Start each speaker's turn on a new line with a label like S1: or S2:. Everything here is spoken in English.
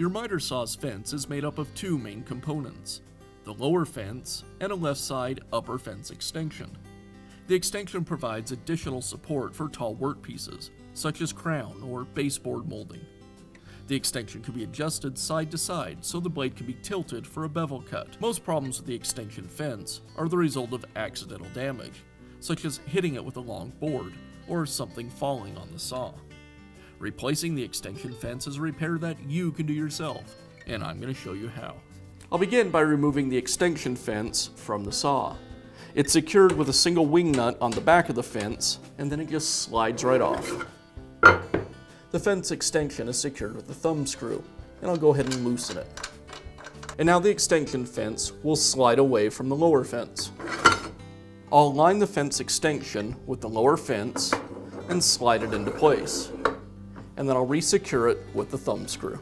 S1: Your miter saw's fence is made up of two main components, the lower fence and a left side upper fence extension. The extension provides additional support for tall workpieces, such as crown or baseboard molding. The extension can be adjusted side to side so the blade can be tilted for a bevel cut. Most problems with the extension fence are the result of accidental damage, such as hitting it with a long board or something falling on the saw. Replacing the extension fence is a repair that you can do yourself, and I'm going to show you how. I'll begin by removing the extension fence from the saw. It's secured with a single wing nut on the back of the fence, and then it just slides right off. The fence extension is secured with a thumb screw, and I'll go ahead and loosen it. And now the extension fence will slide away from the lower fence. I'll align the fence extension with the lower fence and slide it into place. And then I'll resecure it with the thumb screw.